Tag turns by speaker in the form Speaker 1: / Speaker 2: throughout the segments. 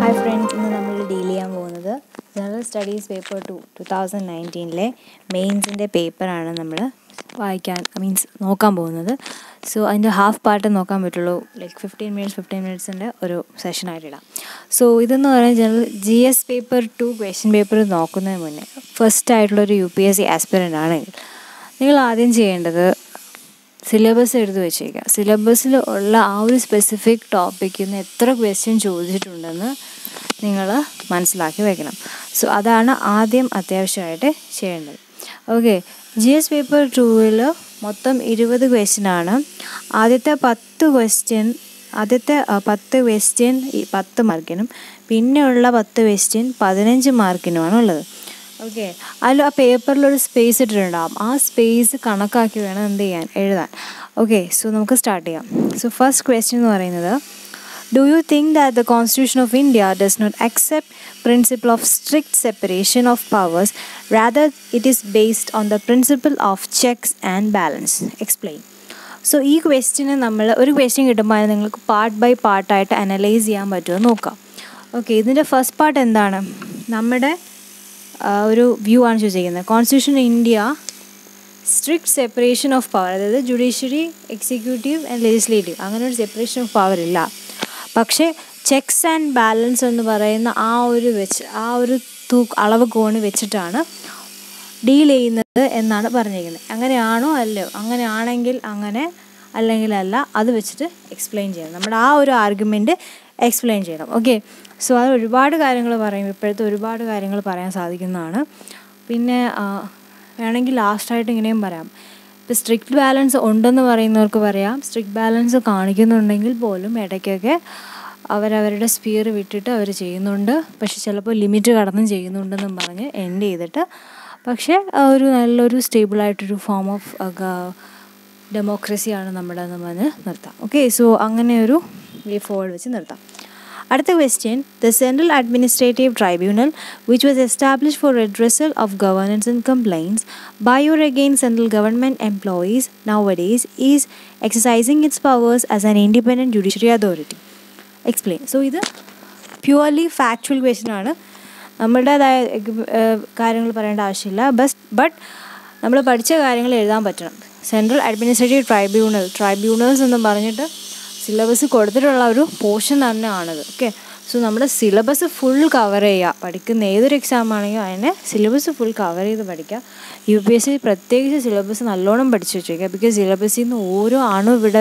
Speaker 1: Hi friends ഇന്ന് നമ്മൾ deal ചെയ്യാൻ പോകുന്നത് general studies paper two two thousand നയന്റീനിലെ മെയിൻസിന്റെ പേപ്പറാണ് നമ്മൾ വായിക്കാൻ മീൻസ് നോക്കാൻ പോകുന്നത്. സോ അതിന്റെ ഹാഫ് പാർട്ട് നോക്കാൻ പറ്റുള്ളൂ. ലൈക്ക് ഫിഫ്റ്റീൻ മിനിറ്റ്സ് ഫിഫ്റ്റീൻ മിനിറ്റ്സിന്റെ ഒരു സെഷനായിട്ട് ഇടാം. സോ ഇതെന്ന് പറയുന്നത് general G S paper two question paper നോക്കുന്നതിന് മുന്നേ ഫസ്റ്റ് ആയിട്ടുള്ളൊരു U P S C aspirant ആണെങ്കിൽ നിങ്ങൾ ആദ്യം ചെയ്യേണ്ടത് സിലബസ് എഴുതി വെച്ചേക്കുക സിലബസിൽ ഉള്ള ആ ഒരു സ്പെസിഫിക് ടോപ്പിക്കിൽ നിന്ന് എത്ര ക്വസ്റ്റ്യൻ ചോദിച്ചിട്ടുണ്ടെന്ന് നിങ്ങൾ മനസ്സിലാക്കി വെക്കണം. സോ അതാണ് ആദ്യം അത്യാവശ്യമായിട്ട് ചെയ്യേണ്ടത്. ഓക്കെ ജി എസ് പേപ്പർ ടൂവിൽ മൊത്തം ഇരുപത് ക്വസ്റ്റ്യനാണ് ആദ്യത്തെ പത്ത് ക്വസ്റ്റ്യൻ ആദ്യത്തെ പത്ത് ക്വസ്റ്റ്യൻ പത്ത് മാർക്കിനും പിന്നെയുള്ള പത്ത് ക്വസ്റ്റ്യൻ പതിനഞ്ച് മാർക്കിനുമാണ് ഉള്ളത്. ഓക്കെ അതിൽ ആ പേപ്പറിലൊരു സ്പേസ് ഇട്ടിട്ടുണ്ടാവും. ആ സ്പേസ് കണക്കാക്കി വേണം എന്ത് ചെയ്യാൻ എഴുതാൻ. ഓക്കെ സോ നമുക്ക് സ്റ്റാർട്ട് ചെയ്യാം. സോ ഫസ്റ്റ് ക്വസ്റ്റ്യൻ എന്ന് പറയുന്നത് do you think that the constitution of India does not accept principle of strict separation of powers rather it is based on the principle of checks and balance explain so ഈ ക്വസ്റ്റ്യന് നമ്മൾ ഒരു question കിട്ടുമ്പോൾ നിങ്ങൾക്ക് part by പാർട്ടായിട്ട് analyse ചെയ്യാൻ പറ്റുമോ നോക്കാം. ഓക്കെ ഇതിന്റെ ഫസ്റ്റ് പാർട്ട് എന്താണ്? നമ്മുടെ ഒരു വ്യൂ ആണ് ചോദിച്ചിരിക്കുന്നത് constitution India strict separation of power അതായത് ജുഡീഷ്യറി എക്സിക്യൂട്ടീവ് ആൻഡ് ലെജിസ്ലേറ്റീവ് അങ്ങനെ ഒരു സെപ്പറേഷൻ ഓഫ് പവർ ഇല്ല. പക്ഷേ ചെക്സ് ആൻഡ് ബാലൻസ് എന്ന് പറയുന്ന ആ ഒരു വെച്ച് ആ ഒരു തൂ അളവ് കോണ് വെച്ചിട്ടാണ് ഡീൽ ചെയ്യുന്നത് എന്നാണ് പറഞ്ഞിരിക്കുന്നത്. അങ്ങനെയാണോ അല്ലയോ? അങ്ങനെയാണെങ്കിൽ അങ്ങനെ അല്ലെങ്കിൽ അല്ല അത് വെച്ചിട്ട് എക്സ്പ്ലെയിൻ ചെയ്യണം. നമ്മുടെ ആ ഒരു ആർഗ്യുമെന്റ് എക്സ്പ്ലെയിൻ ചെയ്യണം. ഓക്കെ സോ അത് ഒരുപാട് കാര്യങ്ങൾ പറയും. ഇപ്പോഴത്തെ ഒരുപാട് കാര്യങ്ങൾ പറയാൻ സാധിക്കുന്നതാണ്. പിന്നെ വേണമെങ്കിൽ ലാസ്റ്റായിട്ട് ഇങ്ങനെയും പറയാം. ഇപ്പോൾ സ്ട്രിക്റ്റ് ബാലൻസ് ഉണ്ടെന്ന് പറയുന്നവർക്ക് പറയാം. സ്ട്രിക്റ്റ് ബാലൻസ് കാണിക്കുന്നുണ്ടെങ്കിൽ പോലും ഇടയ്ക്കൊക്കെ അവരവരുടെ സ്പിയർ വിട്ടിട്ട് അവർ ചെയ്യുന്നുണ്ട്. പക്ഷെ ചിലപ്പോൾ ലിമിറ്റ് കടന്നും ചെയ്യുന്നുണ്ടെന്നും പറഞ്ഞ് എൻഡ് ചെയ്തിട്ട്. പക്ഷേ ഒരു നല്ലൊരു സ്റ്റേബിളായിട്ടൊരു ഫോം ഓഫ് ഡെമോക്രസിയാണ് നമ്മുടെ എന്ന് പറഞ്ഞ് നിർത്താം. ഓക്കെ സോ അങ്ങനെ ഒരു വേ ഫോർവേഡ് വെച്ച് നിർത്താം. അടുത്ത question the central administrative tribunal which was establish for redressal of governance and complaints by or again central government employees nowadays is exercising its powers as an independent judiciary authority explain so ഇത് purely factual question ആണ്. നമ്മളുടേതായ കാര്യങ്ങൾ പറയേണ്ട ആവശ്യമില്ല. Bus but നമ്മൾ പഠിച്ച കാര്യങ്ങൾ എഴുതാൻ പറ്റണം. സെൻട്രൽ അഡ്മിനിസ്ട്രേറ്റീവ് ട്രൈബ്യൂണൽ ട്രൈബ്യൂണൽസ് എന്ന് പറഞ്ഞിട്ട് സിലബസ് കൊടുത്തിട്ടുള്ള ഒരു പോർഷൻ തന്നെയാണത്. ഓക്കെ സോ നമ്മുടെ സിലബസ് ഫുൾ കവർ ചെയ്യുക. പഠിക്കുന്ന ഏതൊരു എക്സാം ആണെങ്കിലും അതിനെ സിലബസ് ഫുൾ കവർ ചെയ്ത് പഠിക്കുക. യു പി എസ് സി പ്രത്യേകിച്ച് സിലബസ് നല്ലോണം പഠിച്ചു വെച്ചേക്കുക. ബിക്കോസ് സിലബസിൽ നിന്ന് ഓരോ അണു വിട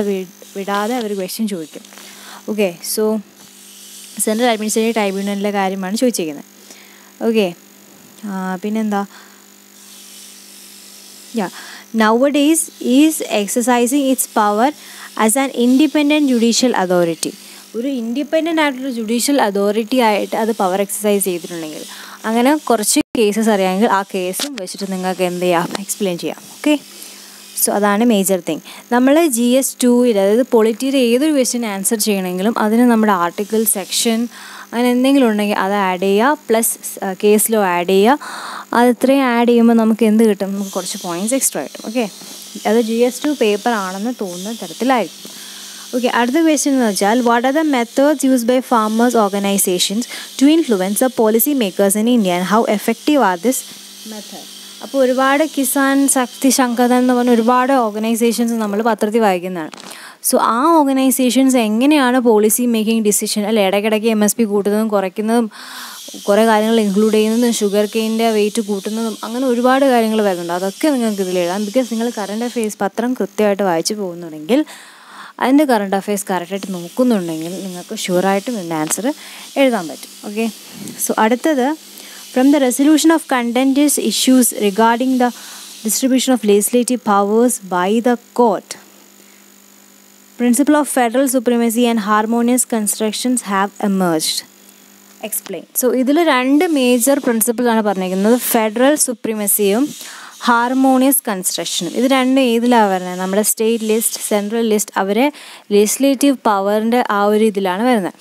Speaker 1: വിടാതെ അവർ ക്വസ്റ്റ്യൻ ചോദിക്കും. ഓക്കെ സോ സെൻട്രൽ അഡ്മിനിസ്ട്രേറ്റീവ് ട്രൈബ്യൂണലിലെ കാര്യമാണ് ചോദിച്ചിരിക്കുന്നത് ഓക്കെ പിന്നെന്താ? Yeah nowadays is exercising its power as an independent judicial authority ഒരു ഇൻഡിപെൻഡന്റ് ആയിട്ടുള്ള ജുഡീഷ്യൽ അതോറിറ്റി ആയിട്ട് അത് പവർ എക്സസൈസ് ചെയ്തിട്ടുണ്ടെങ്കിൽ അങ്ങനെ കുറച്ച് കേസസ് അറിയാമെങ്കിൽ ആ കേസും വെച്ചിട്ട് നിങ്ങൾക്ക് എന്ത് ചെയ്യാം? എക്സ്പ്ലെയിൻ ചെയ്യാം. ഓക്കെ സോ അതാണ് മേജർ തിങ് നമ്മൾ ജി എസ് ടുവിൽ അതായത് പൊളിറ്റിയുടെ ഏതൊരു ക്വസ്റ്റ്യൻ ആൻസർ ചെയ്യണമെങ്കിലും അതിന് നമ്മുടെ ആർട്ടിക്കിൾ സെക്ഷൻ അങ്ങനെ എന്തെങ്കിലും ഉണ്ടെങ്കിൽ അത് ആഡ് ചെയ്യുക. പ്ലസ് കേസിലോ ആഡ് ചെയ്യുക. അത് ഇത്രയും ആഡ് ചെയ്യുമ്പോൾ നമുക്ക് എന്ത് കിട്ടും? നമുക്ക് കുറച്ച് പോയിന്റ്സ് എക്സ്ട്രാ കിട്ടും. ഓക്കെ അത് ജി എസ് ടു പേപ്പർ ആണെന്ന് തോന്നുന്ന തരത്തിലായിരിക്കും. ഓക്കെ അടുത്ത ക്വസ്റ്റ്യൻ എന്ന് വെച്ചാൽ what are the methods use by farmers organisations to influence the policy makers in India and how effective are this method അപ്പോൾ ഒരുപാട് കിസാൻ ശക്തി ശങ്കതൻ എന്ന് പറഞ്ഞ ഒരുപാട് ഓർഗനൈസേഷൻസ് നമ്മൾ പത്രത്തിൽ വായിക്കുന്നതാണ്. സോ ആ ഓർഗനൈസേഷൻസ് എങ്ങനെയാണ് പോളിസി മേക്കിംഗ് ഡിസിഷൻ അല്ലെ ഇടയ്ക്കിടയ്ക്ക് എം എസ് പി കൂട്ടുന്നതും കുറയ്ക്കുന്നതും കുറേ കാര്യങ്ങൾ ഇൻക്ലൂഡ് ചെയ്യുന്നതും ഷുഗർ കെയിന്റെ വെയിറ്റ് കൂട്ടുന്നതും അങ്ങനെ ഒരുപാട് കാര്യങ്ങൾ വരുന്നുണ്ട്. അതൊക്കെ നിങ്ങൾക്ക് ഇതിൽ എഴുതാം. ബിക്കോസ് നിങ്ങൾ കറണ്ട് അഫെയർസ് പത്രം കൃത്യമായിട്ട് വായിച്ചു പോകുന്നുണ്ടെങ്കിൽ അതിന്റെ കറണ്ട് അഫെയർസ് കറക്റ്റായിട്ട് നോക്കുന്നുണ്ടെങ്കിൽ നിങ്ങൾക്ക് ഷുവറായിട്ടും ഇതിന്റെ ആൻസർ എഴുതാൻ പറ്റും. ഓക്കെ സോ അടുത്തത് from the resolution of contentious issues regarding the distribution of legislative powers by the court principle of federal supremacy and harmonious constructions have emerged. Explain so ഇതിൽ രണ്ട് major പ്രിൻസിപ്പിളാണ് പറഞ്ഞിരിക്കുന്നത്. Federal സുപ്രീമസിയും harmonious കൺസ്ട്രക്ഷനും ഇത് രണ്ടും ഏതിലാണ് വരുന്നത്? നമ്മുടെ state list central list അവരെ legislative പവറിന്റെ ആ ഒരു ഇതിലാണ് വരുന്നത്.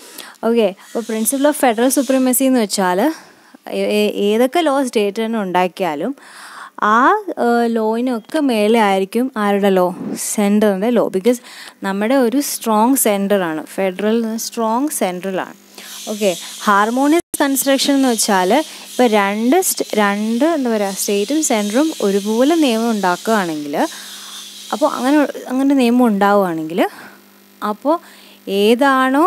Speaker 1: ഓക്കെ അപ്പോൾ പ്രിൻസിപ്പിൾ ഓഫ് ഫെഡറൽ സുപ്രീമസി എന്ന് വെച്ചാൽ ഏതൊക്കെ ലോ സ്റ്റേറ്റ് തന്നെ ഉണ്ടാക്കിയാലും ആ ലോയിനൊക്കെ മേലെ ആയിരിക്കും ആരുടെ ലോ? സെന്ററിന്റെ ലോ. ബിക്കോസ് നമ്മുടെ ഒരു സ്ട്രോങ് സെന്ററാണ് ഫെഡറൽ സ്ട്രോങ് സെൻട്രലാണ് ഓക്കെ ഹാർമോണിയസ് കൺസ്ട്രക്ഷൻ എന്ന് വെച്ചാൽ ഇപ്പോൾ രണ്ട് രണ്ട് എന്താ പറയുക സ്റ്റേറ്റും സെന്ററും ഒരുപോലെ നിയമം ഉണ്ടാക്കുകയാണെങ്കിൽ അപ്പോൾ അങ്ങനെ അങ്ങനെ നിയമം ഉണ്ടാവുകയാണെങ്കിൽ അപ്പോൾ ഏതാണോ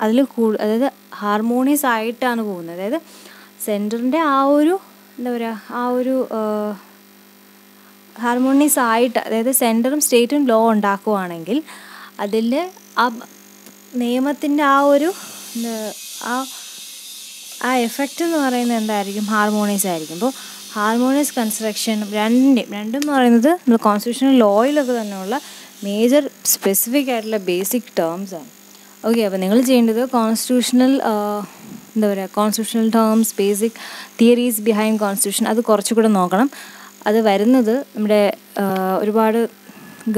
Speaker 1: അതിൽ കൂ അതായത് ഹാർമോണിയസ് ആയിട്ടാണ് പോകുന്നത്. അതായത് സെന്ററിന്റെ ആ ഒരു എന്താ പറയുക ആ ഒരു ഹാർമോണിയസ് ആയിട്ട് അതായത് സെന്ററും സ്റ്റേറ്റും ലോ ഉണ്ടാക്കുവാണെങ്കിൽ അതിൽ ആ നിയമത്തിന്റെ ആ ഒരു ആ ആ എഫക്റ്റ് എന്ന് പറയുന്നത് എന്തായിരിക്കും? ഹാർമോണിയസ് ആയിരിക്കും. അപ്പോൾ ഹാർമോണിയസ് കൺസ്ട്രക്ഷൻ രണ്ടിന്റെയും രണ്ടും എന്ന് പറയുന്നത് നമ്മൾ കോൺസ്റ്റിറ്റ്യൂഷണൽ ലോയിലൊക്കെ തന്നെയുള്ള മേജർ സ്പെസിഫിക് ആയിട്ടുള്ള ബേസിക് ടേംസ് ആണ്. ഓക്കെ അപ്പോൾ നിങ്ങൾ ചെയ്യേണ്ടത് കോൺസ്റ്റിറ്റ്യൂഷണൽ എന്താ പറയുക constitutional terms basic theories behind constitution അത് കുറച്ചുകൂടെ നോക്കണം. അത് വരുന്നത് നമ്മുടെ ഒരുപാട്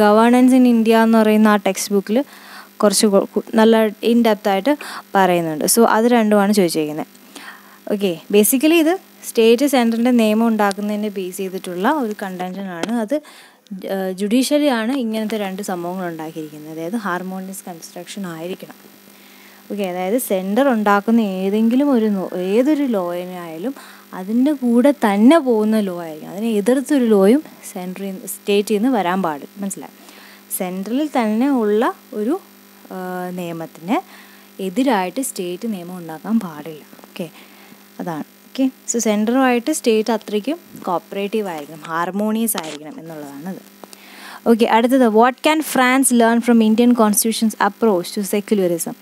Speaker 1: ഗവേണൻസ് ഇൻ ഇന്ത്യ എന്ന് പറയുന്ന ആ ടെക്സ്റ്റ് ബുക്കിൽ കുറച്ച് നല്ല ഇൻ ഡെപ്തായിട്ട് പറയുന്നുണ്ട്. സോ അത് രണ്ടുമാണ് ചോദിച്ചിരിക്കുന്നത്. ഓക്കെ ബേസിക്കലി ഇത് സ്റ്റേറ്റ് സെന്ററിന്റെ നിയമം ഉണ്ടാക്കുന്നതിനെ ബേസ് ചെയ്തിട്ടുള്ള ഒരു കണ്ടൻഷൻ ആണ്. അത് ജുഡീഷ്യറിയാണ് ഇങ്ങനത്തെ രണ്ട് സംഭവങ്ങൾ ഉണ്ടാക്കിയിരിക്കുന്നത്. അതായത് ഹാർമോണിയസ് കൺസ്ട്രക്ഷൻ ആയിരിക്കണം. ഓക്കെ അതായത് സെന്റർ ഉണ്ടാക്കുന്ന ഏതെങ്കിലും ഒരു ഏതൊരു ലോയിനായാലും അതിന്റെ കൂടെ തന്നെ പോകുന്ന ലോ ആയിരിക്കും അതിനെ എതിർത്തൊരു ലോയും സെൻട്രിൽ സ്റ്റേറ്റിൽ നിന്ന് വരാൻ പാടില്ല. മനസ്സിലായി? സെൻട്രലിൽ തന്നെ ഉള്ള ഒരു നിയമത്തിന് എതിരായിട്ട് സ്റ്റേറ്റ് നിയമം ഉണ്ടാക്കാൻ പാടില്ല. ഓക്കെ അതാണ്. ഓക്കെ സോ സെൻട്രലുമായിട്ട് സ്റ്റേറ്റ് അത്രയ്ക്കും കോപ്പറേറ്റീവ് ആയിരിക്കണം ഹാർമോണിയസ് ആയിരിക്കണം എന്നുള്ളതാണത് ഓക്കെ അടുത്തത് what can France learn from Indian constitution's approach to secularism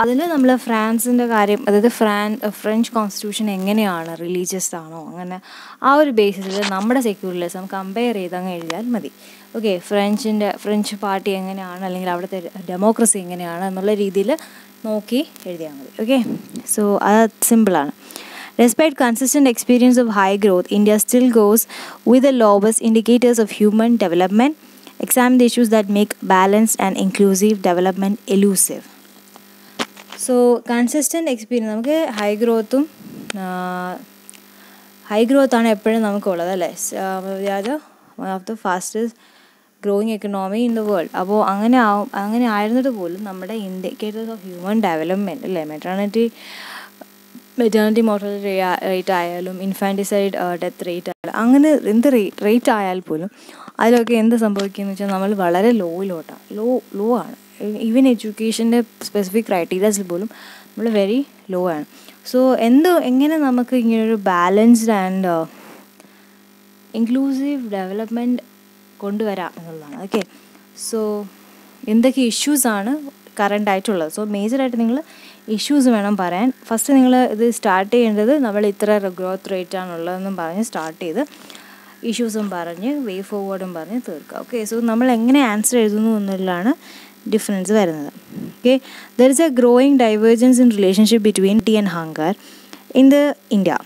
Speaker 1: so അതിൽ നമ്മൾ ഫ്രാൻസിന്റെ കാര്യം അതായത് ഫ്രാൻ ഫ്രഞ്ച് കോൺസ്റ്റിറ്റ്യൂഷൻ എങ്ങനെയാണ് റിലീജിയസ് ആണോ അങ്ങനെ ആ ഒരു ബേസിസിൽ നമ്മുടെ സെക്യുലറിസം കമ്പയർ ചെയ്ത് അങ്ങ് എഴുതിയാൽ മതി ഓക്കെ ഫ്രഞ്ചിന്റെ ഫ്രഞ്ച് പാർട്ടി എങ്ങനെയാണ് അല്ലെങ്കിൽ അവിടുത്തെ ഡെമോക്രസി എങ്ങനെയാണ് എന്നുള്ള രീതിയിൽ നോക്കി എഴുതിയാൽ മതി ഓക്കെ സോ അത് സിമ്പിളാണ് Despite consistent experience of high growth India still goes with a low base indicators of human development. Examine the issues that make balanced and inclusive development elusive. So consistent experience നമുക്ക് high ഗ്രോത്തും high ഗ്രോത്താണ് എപ്പോഴും നമുക്കുള്ളത് അല്ലേ? One of the fastest growing economy in the world അപ്പോൾ അങ്ങനെ ആവും അങ്ങനെ ആയിരുന്നിട്ട് പോലും നമ്മുടെ ഇൻഡിക്കേറ്റേഴ്സ് ഓഫ് ഹ്യൂമൻ ഡെവലപ്മെന്റ് അല്ലേ? മെറ്റേണിറ്റി മെറ്റേണിറ്റി മോർട്ടാലിറ്റി റേറ്റ് ആയാലും ഇൻഫാന്റിസൈഡ് ഡെത്ത് റേറ്റ് ആയാലും അങ്ങനെ എന്ത് റേറ്റ് ആയാൽ പോലും അതിലൊക്കെ എന്ത് സംഭവിക്കുകയെന്ന് വെച്ചാൽ നമ്മൾ വളരെ ലോയിലോട്ടാണ് ലോ ലോ ആണ്. ഈവൻ എഡ്യൂക്കേഷന്റെ സ്പെസിഫിക് ക്രൈറ്റീരിയാസിൽ പോലും നമ്മൾ വെരി ലോ ആണ്. സോ എന്ത് എങ്ങനെ നമുക്ക് ഇങ്ങനൊരു ബാലൻസ്ഡ് ആൻഡ് ഇൻക്ലൂസീവ് ഡെവലപ്മെന്റ് കൊണ്ടുവരാം എന്നുള്ളതാണ്. ഓക്കെ സോ എന്തൊക്കെ ഇഷ്യൂസാണ് കറണ്ട് ആയിട്ടുള്ളത്? സോ മേജറായിട്ട് നിങ്ങൾ ഇഷ്യൂസ് വേണം പറയാൻ. ഫസ്റ്റ് നിങ്ങൾ ഇത് സ്റ്റാർട്ട് ചെയ്യേണ്ടത് നമ്മൾ ഇത്ര ഗ്രോത്ത് റേറ്റ് ആണുള്ളതെന്നും പറഞ്ഞ് സ്റ്റാർട്ട് ചെയ്ത് ഇഷ്യൂസും പറഞ്ഞ് വേ ഫോർവേഡും പറഞ്ഞ് തീർക്കുക. ഓക്കെ സോ നമ്മൾ എങ്ങനെ ആൻസർ എഴുതുന്നു എന്നുള്ളതാണ് ഡിഫറൻസ് വരുന്നത്. Okay there is a growing divergence in relationship between T and hunger in the India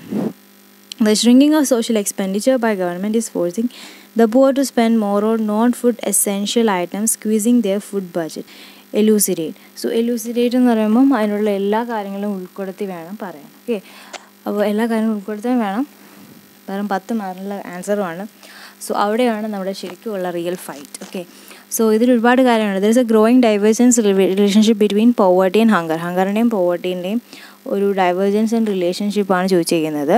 Speaker 1: the shrinking of social expenditure by government is forcing the poor to spend more on non-food essential items, squeezing their food budget. Elucidate so elucidate എന്ന് പറയുമ്പം അതിനുള്ള എല്ലാ കാര്യങ്ങളും ഉൾപ്പെടുത്തി വേണം പറയാൻ. Okay അപ്പോൾ എല്ലാ കാര്യങ്ങളും ഉൾപ്പെടുത്താൻ വേണം. വെറും പത്ത് മാർക്കുള്ള ആൻസറുമാണ് സോ അവിടെയാണ് നമ്മുടെ ശരിക്കുമുള്ള റിയൽ ഫൈറ്റ് ഓക്കെ സോ ഇതിൽ ഒരുപാട് കാര്യങ്ങളുണ്ട്. There is a growing divergence relationship between poverty and hunger ഹങ്കറിന്റെയും പോവേർട്ടീന്റെയും ഒരു ഡൈവേർജൻസ് ആൻഡ് റിലേഷൻഷിപ്പാണ് ചോദിച്ചിരിക്കുന്നത്.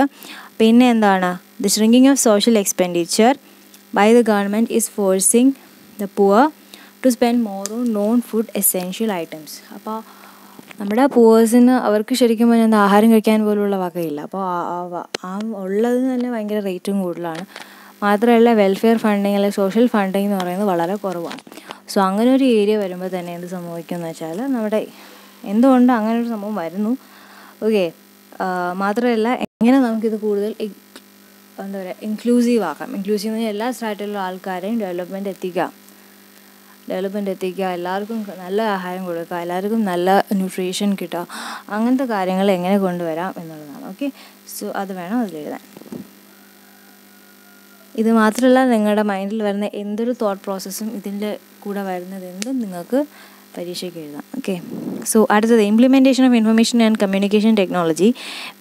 Speaker 1: പിന്നെ എന്താണ്? The shrinking of social expenditure by the government is forcing the poor to spend more on non food essential items അപ്പോൾ നമ്മുടെ പൂവേഴ്സിന് അവർക്ക് ശരിക്കും പറഞ്ഞാൽ ആഹാരം കഴിക്കാൻ പോലുള്ള വകയില്ല. അപ്പോൾ ആ ഉള്ളത് തന്നെ ഭയങ്കര റേറ്റും കൂടുതലാണ്. മാത്രമല്ല വെൽഫെയർ ഫണ്ടിങ് അല്ലെങ്കിൽ സോഷ്യൽ ഫണ്ടിങ് എന്ന് പറയുന്നത് വളരെ കുറവാണ്. സോ അങ്ങനെ ഒരു ഏരിയ വരുമ്പോൾ തന്നെ എന്ത് സംഭവിക്കുമെന്ന് വെച്ചാൽ നമ്മുടെ എന്തുകൊണ്ട് അങ്ങനെ ഒരു സംഭവം വരുന്നു? ഓക്കെ മാത്രമല്ല എങ്ങനെ നമുക്കിത് കൂടുതൽ എന്താ പറയുക ഇൻക്ലൂസീവ് ആക്കാം? ഇൻക്ലൂസീവ് എന്ന് എല്ലാ സ്ട്രാറ്റിലുള്ള ആൾക്കാരെയും ഡെവലപ്മെന്റ് എത്തിക്കാം. ഡെവലപ്മെന്റ് എത്തിക്കുക എല്ലാവർക്കും നല്ല ആഹാരം കൊടുക്കുക എല്ലാവർക്കും നല്ല ന്യൂട്രീഷൻ കിട്ടുക അങ്ങനത്തെ കാര്യങ്ങൾ എങ്ങനെ കൊണ്ടുവരാം എന്നുള്ളതാണ്. ഓക്കെ സോ അത് വേണം അതിലെഴുതാൻ. ഇത് മാത്രമല്ല നിങ്ങളുടെ മൈൻഡിൽ വരുന്ന എന്തൊരു തോട്ട് പ്രോസസ്സും ഇതിന്റെ കൂടെ വരുന്നത് എന്തും നിങ്ങൾക്ക് പരീക്ഷയ്ക്ക് എഴുതാം ഓക്കെ സോ അടുത്തത് implementation of information and communication technology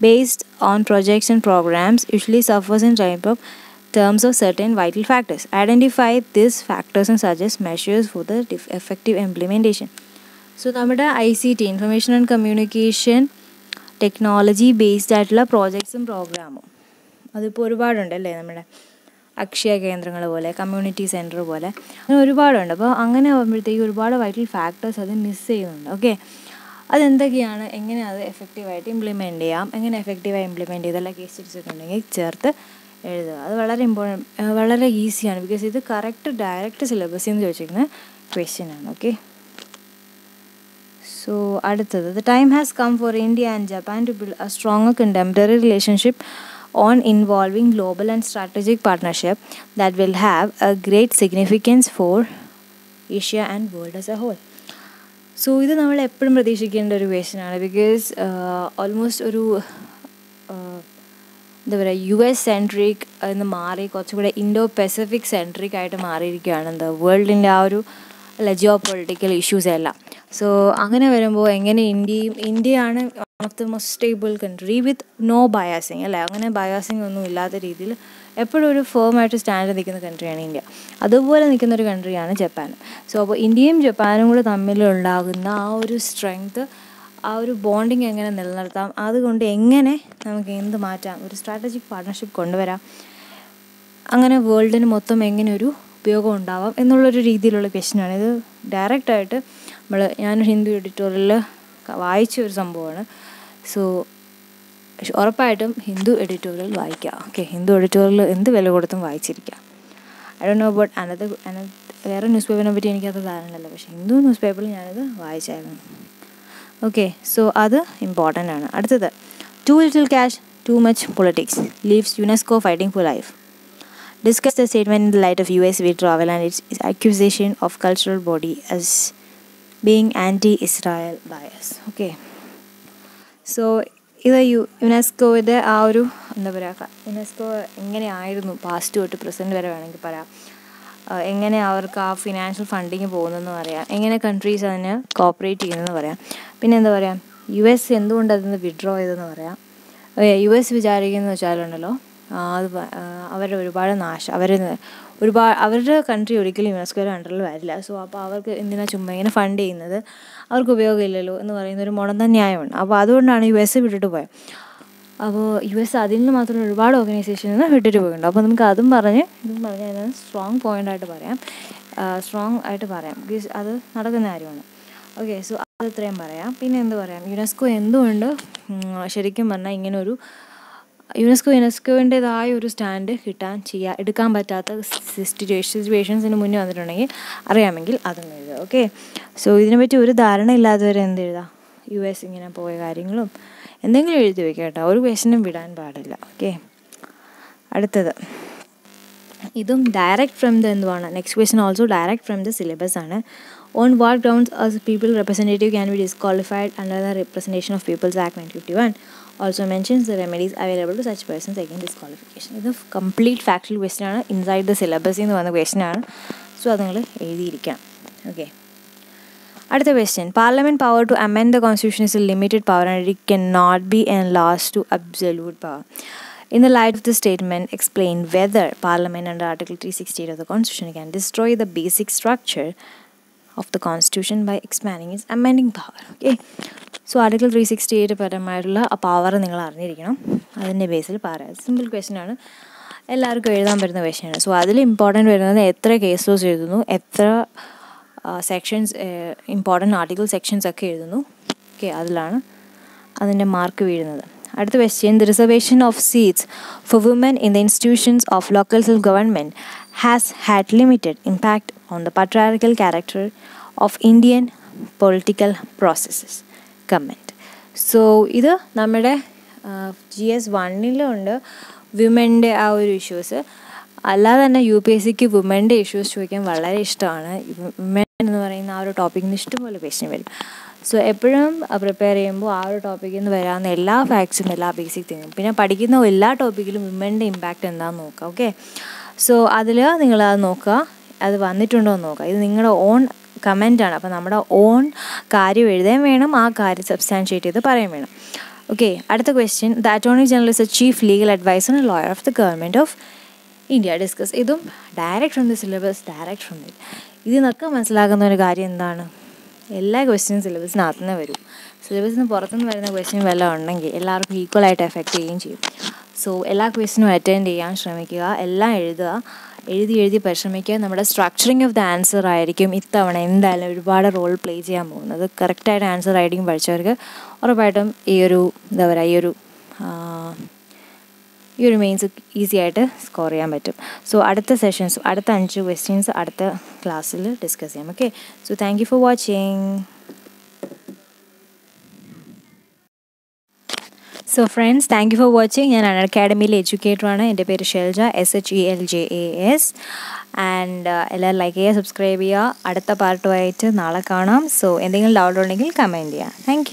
Speaker 1: based on projects and programmes usually suffers in type of terms of certain vital factors. Identify these factors and suggest measures for the effective implementation. So നമ്മുടെ I C T information and communication technology based ആയിട്ടുള്ള പ്രോജക്ട്സും പ്രോഗ്രാമും അതിപ്പോൾ ഒരുപാടുണ്ട് അല്ലേ നമ്മുടെ അക്ഷയ കേന്ദ്രങ്ങൾ പോലെ കമ്മ്യൂണിറ്റി സെന്റർ പോലെ അങ്ങനെ ഒരുപാടുണ്ട്. അപ്പോൾ അങ്ങനെ ആകുമ്പോഴത്തേക്ക് ഒരുപാട് വൈറ്റൽ ഫാക്ടേഴ്സ് അത് മിസ് ചെയ്യുന്നുണ്ട്. ഓക്കെ അതെന്തൊക്കെയാണ്? എങ്ങനെ അത് എഫക്റ്റീവായിട്ട് ഇംപ്ലിമെന്റ് ചെയ്യാം? എങ്ങനെ എഫക്റ്റീവായി ഇംപ്ലിമെന്റ് എല്ലാ കേസ് ചിരിച്ചിട്ടുണ്ടെങ്കിൽ ചേർത്ത് എഴുതുക. അത് വളരെ ഇമ്പോർട്ടന്റ് വളരെ ഈസിയാണ് ബിക്കോസ് ഇത് കറക്റ്റ് ഡയറക്റ്റ് സിലബസിൽ നിന്ന് ചോദിച്ചിരിക്കുന്ന ക്വസ്റ്റ്യൻ ആണ്. ഓക്കെ സോ അടുത്തത്. The time has come for India and Japan to build a strong contemporary relationship on involving global and strategic partnership that will have a great significance for Asia and world as a whole so ഇത് നമ്മൾ എപ്പോഴും പ്രതീക്ഷിക്കേണ്ട ഒരു ക്വസ്റ്റ്യനാണ് because almost ഒരു എന്താ പറയുക U S centric എന്ന് മാറി കുറച്ചുകൂടെ ഇൻഡോ പെസഫിക് സെൻട്രിക് ആയിട്ട് മാറിയിരിക്കുകയാണ് എന്താ വേൾഡിന്റെ ആ ഒരു അല്ല ജിയോ പൊളിറ്റിക്കൽ ഇഷ്യൂസ് എല്ലാം. സോ അങ്ങനെ വരുമ്പോൾ എങ്ങനെ ഇന്ത്യയും ഇന്ത്യയാണ് one of the most stable country with no biasing അല്ലേ? അങ്ങനെ ബയാസിങ് ഒന്നും ഇല്ലാത്ത രീതിയിൽ എപ്പോഴും ഒരു ഫേമായിട്ട് സ്റ്റാൻഡ് നിൽക്കുന്ന കൺട്രിയാണ് ഇന്ത്യ. അതുപോലെ നിൽക്കുന്ന ഒരു കൺട്രിയാണ് ജപ്പാൻ. സോ അപ്പോൾ ഇന്ത്യയും ജപ്പാനും കൂടെ തമ്മിലുണ്ടാകുന്ന ആ ഒരു സ്ട്രെങ്ത് ആ ഒരു ബോണ്ടിങ് എങ്ങനെ നിലനിർത്താം? അതുകൊണ്ട് എങ്ങനെ നമുക്ക് എന്ത് മാറ്റാം? ഒരു സ്ട്രാറ്റജിക് പാർട്ട്ണർഷിപ്പ് കൊണ്ടുവരാം. അങ്ങനെ വേൾഡിന് മൊത്തം എങ്ങനെ ഒരു ഉപയോഗം ഉണ്ടാവാം എന്നുള്ളൊരു രീതിയിലുള്ള ക്വസ്റ്റ്യനാണ് ഇത് ഡയറക്റ്റായിട്ട് നമ്മൾ ഞാൻ ഹിന്ദു എഡിറ്റോറിയലിൽ വായിച്ച ഒരു സംഭവമാണ്. സോ ഉറപ്പായിട്ടും ഹിന്ദു എഡിറ്റോറിയൽ വായിക്കുക. ഓക്കെ ഹിന്ദു എഡിറ്റോറിയൽ എന്ത് വില കൊടുത്തും വായിച്ചിരിക്കുക I Dr know about another അനത് വേറെ ന്യൂസ് പേപ്പറിനെ പറ്റി എനിക്കത് ധാരണയില്ല. പക്ഷേ ഹിന്ദു ന്യൂസ് പേപ്പറിൽ ഞാനത് വായിച്ചായിരുന്നു. ഓക്കെ സോ അത് ഇമ്പോർട്ടന്റ് ആണ്. അടുത്തത് too little cash too much politics leaves UNESCO fighting for life discuss discuss the statement in the light of US withdrawal and its accusation of cultural body as being anti Israel bias Okay. So ഇത് U യുനെസ്കോയുടെ ആ ഒരു എന്താ പറയുക UNESCO എങ്ങനെയായിരുന്നു past തൊട്ട് present വരെ വേണമെങ്കിൽ പറയാം. എങ്ങനെ അവർക്ക് ആ ഫിനാൻഷ്യൽ ഫണ്ടിങ് പോകുന്നതെന്ന് പറയാം. എങ്ങനെ കൺട്രീസ് അതിന് കോപ്പറേറ്റ് ചെയ്യുന്നതെന്ന് പറയാം. പിന്നെ എന്താ പറയുക യു എസ് എന്തുകൊണ്ട് അതിൽ നിന്ന് വിഡ്രോ ചെയ്തെന്ന് പറയാം. യു എസ് വിചാരിക്കുന്നത് വെച്ചാലുണ്ടല്ലോ അത് അവരുടെ ഒരുപാട് നാശം അവർ ഒരുപാട് അവരുടെ കൺട്രി ഒരിക്കലും യുനെസ്കോയുടെ അണ്ടറിൽ വരില്ല. സോ അപ്പോൾ അവർക്ക് എന്തിനാ ചുമ്മാ ഇങ്ങനെ ഫണ്ട് ചെയ്യുന്നത്? അവർക്ക് ഉപയോഗമില്ലല്ലോ എന്ന് പറയുന്ന ഒരു മുടന്ത ന്യായമാണ് അപ്പോൾ അതുകൊണ്ടാണ് യു എസ് വിട്ടിട്ട് പോയത് അപ്പോൾ യു എസ് അതിൽ നിന്ന് മാത്രം ഒരുപാട് ഓർഗനൈസേഷനിൽ നിന്ന് വിട്ടിട്ട് പോയിട്ടുണ്ട്. അപ്പോൾ നമുക്ക് അതും പറഞ്ഞ് ഇതും പറഞ്ഞ് അതിനകത്ത് സ്ട്രോങ് പോയിന്റായിട്ട് പറയാം. സ്ട്രോങ് ആയിട്ട് പറയാം. ബിക്കോസ് അത് നടക്കുന്ന കാര്യമാണ്. ഓക്കെ സോ അത് ഇത്രയും പറയാം. പിന്നെ എന്ത് പറയാം? യുനെസ്കോ എന്തുകൊണ്ട് ശരിക്കും പറഞ്ഞാൽ ഇങ്ങനൊരു യുനെസ്കോ യുനെസ്കോവിന്റെതായ ഒരു സ്റ്റാൻഡ് കിട്ടാൻ ചെയ്യാൻ എടുക്കാൻ പറ്റാത്ത സിറ്റുവേഷൻസിന് മുന്നേ വന്നിട്ടുണ്ടെങ്കിൽ അറിയാമെങ്കിൽ അതും എഴുതുക ഓക്കെ സോ ഇതിനെപ്പറ്റി ഒരു ധാരണ ഇല്ലാത്തവരെ എന്ത് എഴുതാം? യു എസ് ഇങ്ങനെ പോയ കാര്യങ്ങളും എന്തെങ്കിലും എഴുതി വയ്ക്കുക കേട്ടോ. ഒരു ക്വസ്റ്റനും വിടാൻ പാടില്ല ഓക്കെ അടുത്തത്. ഇതും ഡയറക്റ്റ് ഫ്രം ദ എന്തുവാണ്? Next question also direct from the syllabus ആണ്. On what grounds as people representative can be disqualified under the representation of people's act ninety fifty 1951 also mentions the remedies available to such persons against disqualification ഇത് complete factual question ആണ് inside the സിലബസിൽ നിന്ന് വന്ന question ആണ് so അത് നിങ്ങൾ എഴുതിയിരിക്കാം okay അടുത്ത question parliament power to amend the constitution is a limited power and it can not be enlarged to absolute power In the light of the statement, explain whether Parliament under Article 368 of the Constitution can destroy the basic structure of the Constitution by expanding its amending power. Okay. so article three sixty eight പരമായിട്ടുള്ള ആ power നിങ്ങൾ അറിഞ്ഞിരിക്കണം. അതിന്റെ ബേസിൽ പറയാം. Simple question ആണ്. എല്ലാവർക്കും എഴുതാൻ പറ്റുന്ന ക്വസ്റ്റ്യനാണ് സോ അതിൽ ഇമ്പോർട്ടന്റ് വരുന്നത് എത്ര കേസ് ലോസ് എഴുതുന്നു എത്ര സെക്ഷൻസ് ഇമ്പോർട്ടന്റ് ആർട്ടിക്കിൾ സെക്ഷൻസ് ഒക്കെ എഴുതുന്നു. ഓക്കെ അതിലാണ് അതിന്റെ മാർക്ക് വീഴുന്നത്. അടുത്ത question the reservation of seats for women in the institutions of local self government has had limited impact on the patriarchal character of Indian political processes comment so ഇത് നമ്മുടെ G S വണ്ണിലുണ്ട് വിമന്റെ ആ ഒരു issues അല്ലാതെ തന്നെ U P S സിക്ക് വുമന്റെ issues ചോദിക്കാൻ വളരെ ഇഷ്ടമാണ്. വിമൻ എന്ന് പറയുന്ന ആ ഒരു ടോപ്പിക്കിന് ഇഷ്ടംപോലെ ക്വസ്റ്റ്യൻ വരും. സോ എപ്പോഴും പ്രിപ്പയർ ചെയ്യുമ്പോൾ ആ ഒരു ടോപ്പിക്കിൽ നിന്ന് വരാവുന്ന എല്ലാ ഫാക്ട്സും എല്ലാ ബേസിക് തിങ്ങും പിന്നെ പഠിക്കുന്ന എല്ലാ ടോപ്പിക്കിലും വിമന്റെ ഇമ്പാക്റ്റ് എന്താണെന്ന് നോക്കുക ഓക്കെ സോ അതിൽ നിങ്ങൾ നോക്കുക. അത് വന്നിട്ടുണ്ടോ എന്ന് നോക്കുക. ഇത് നിങ്ങളുടെ ഓൺ കമന്റാണ് അപ്പോൾ നമ്മുടെ ഓൺ കാര്യം എഴുതാൻ വേണം ആ കാര്യം സബ്സ്റ്റാൻഷിയേറ്റ് ചെയ്ത് പറയാൻ വേണം. ഓക്കെ അടുത്ത question the attorney general is a chief legal adviser and lawyer of the government of India discuss ഇതും direct from the syllabus direct from the ഇതിൽ നിന്നൊക്കെ മനസ്സിലാക്കുന്ന ഒരു കാര്യം എന്താണ്? എല്ലാ ക്വസ്റ്റ്യൻ സിലബസിനകത്തു നിന്ന് വരും. സിലബസിന് പുറത്തുനിന്ന് വരുന്ന ക്വസ്റ്റ്യൻ വല്ലതും ഉണ്ടെങ്കിൽ എല്ലാവർക്കും ഈക്വലായിട്ട് എഫക്റ്റ് ചെയ്യുകയും ചെയ്യും. സോ എല്ലാ ക്വസ്റ്റ്യനും അറ്റൻഡ് ചെയ്യാൻ ശ്രമിക്കുക. എല്ലാം എഴുതുക. എഴുതി എഴുതി പരിശ്രമിക്കുക നമ്മുടെ സ്ട്രക്ചറിങ് ഓഫ് ദ ആൻസർ ആയിരിക്കും ഇത്തവണ എന്തായാലും ഒരുപാട് റോൾ പ്ലേ ചെയ്യാൻ പോകുന്നത്. കറക്റ്റായിട്ട് ആൻസർ ആയിരിക്കും പഠിച്ചവർക്ക് ഉറപ്പായിട്ടും ഈ ഒരു എന്താ പറയുക ഈ ഒരു ഈ ഒരു മെയിൻസ് ഈസി ആയിട്ട് സ്കോർ ചെയ്യാൻ പറ്റും. സോ അടുത്ത സെഷൻസ് അടുത്ത അഞ്ച് ക്വസ്റ്റ്യൻസ് അടുത്ത ക്ലാസ്സിൽ ഡിസ്കസ് ചെയ്യാം. Okay so thank you for watching so friends thank you for watching ഞാൻ അൺ അക്കാഡമിയിലെ എഡ്യൂക്കേറ്ററാണ് എന്റെ പേര് Shelja S H E L J A S and എല്ലാവരും ലൈക്ക് ചെയ്യുക സബ്സ്ക്രൈബ് ചെയ്യുക. അടുത്ത പാർട്ടുമായിട്ട് നാളെ കാണാം. സോ എന്തെങ്കിലും ഡൗട്ട് ഉണ്ടെങ്കിൽ കമന്റ് ചെയ്യുക. താങ്ക്